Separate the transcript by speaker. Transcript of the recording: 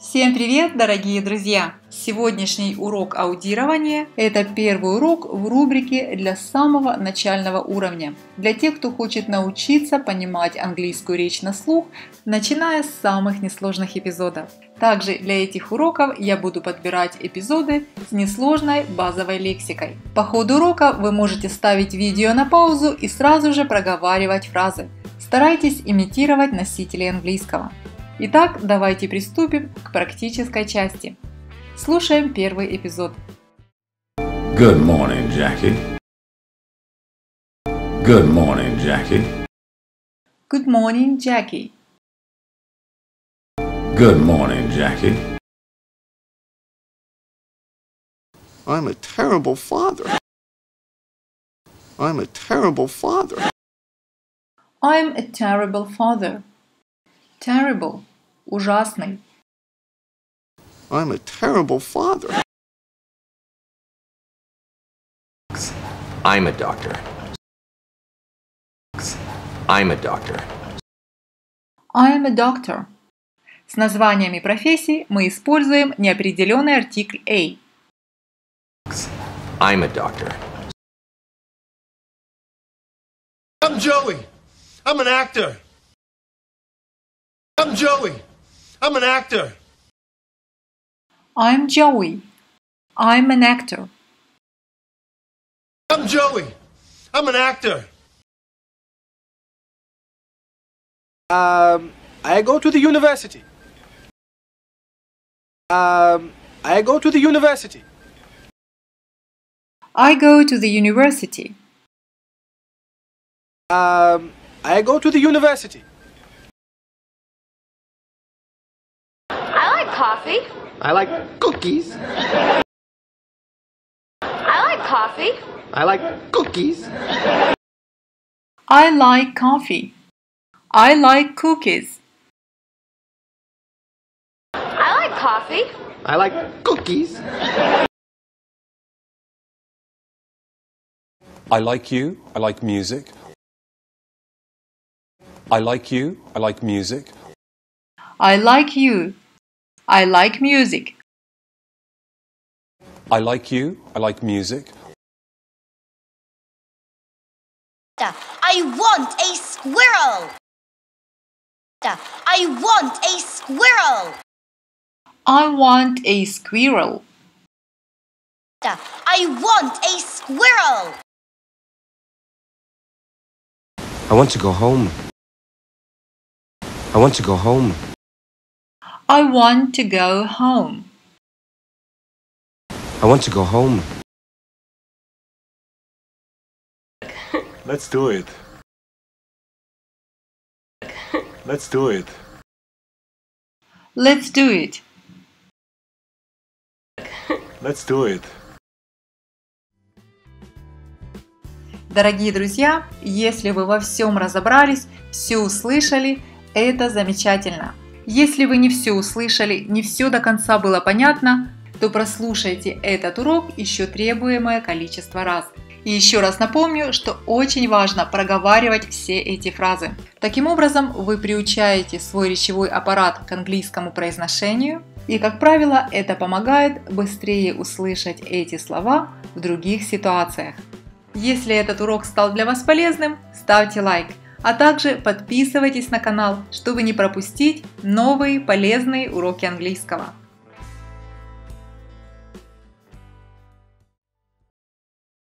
Speaker 1: Всем привет, дорогие друзья! Сегодняшний урок аудирования – это первый урок в рубрике для самого начального уровня. Для тех, кто хочет научиться понимать английскую речь на слух, начиная с самых несложных эпизодов. Также для этих уроков я буду подбирать эпизоды с несложной базовой лексикой. По ходу урока вы можете ставить видео на паузу и сразу же проговаривать фразы. Старайтесь имитировать носителей английского. Итак, давайте приступим к практической части. Слушаем первый эпизод.
Speaker 2: Good morning, Jackie. Good morning, Jackie.
Speaker 1: Good morning, Jackie.
Speaker 2: Good morning, Jackie.
Speaker 3: I'm a terrible father. I'm a terrible father.
Speaker 1: I'm a terrible father. Terrible – ужасный.
Speaker 3: I'm a terrible father.
Speaker 4: I'm a doctor. I'm a doctor.
Speaker 1: I am a doctor. С названиями профессий мы используем неопределенный артикль a.
Speaker 4: I'm a doctor.
Speaker 5: I'm Joey. I'm an actor. I'm Joey. I'm an actor.
Speaker 1: I'm Joey. I'm an actor.
Speaker 5: I'm Joey. I'm an actor.
Speaker 6: Um, I go to the university. Um, I go to the university.
Speaker 1: I go to the university.
Speaker 6: Um, I go to the university.
Speaker 7: Coffee.
Speaker 3: I like cookies.
Speaker 7: I like coffee.
Speaker 3: I like cookies.
Speaker 1: I like coffee. I like cookies.
Speaker 7: I like coffee.
Speaker 3: I like cookies.
Speaker 8: I like you. I like music. I like you. I like music.
Speaker 1: I like you. I like music.
Speaker 8: I like you. I like music.
Speaker 7: I want a squirrel. I want a squirrel.
Speaker 1: I want a squirrel.
Speaker 7: I want a squirrel.
Speaker 4: I want to go home. I want to go home.
Speaker 1: I want to go home.
Speaker 4: I want to go home.
Speaker 9: Let's do it. Let's do it.
Speaker 1: Let's do it.
Speaker 9: Let's do it.
Speaker 1: Дорогие друзья, если вы во всем разобрались, все услышали, это замечательно. Если вы не все услышали, не все до конца было понятно, то прослушайте этот урок еще требуемое количество раз. И еще раз напомню, что очень важно проговаривать все эти фразы. Таким образом, вы приучаете свой речевой аппарат к английскому произношению, и, как правило, это помогает быстрее услышать эти слова в других ситуациях. Если этот урок стал для вас полезным, ставьте лайк, а также подписывайтесь на канал, чтобы не пропустить новые полезные уроки английского.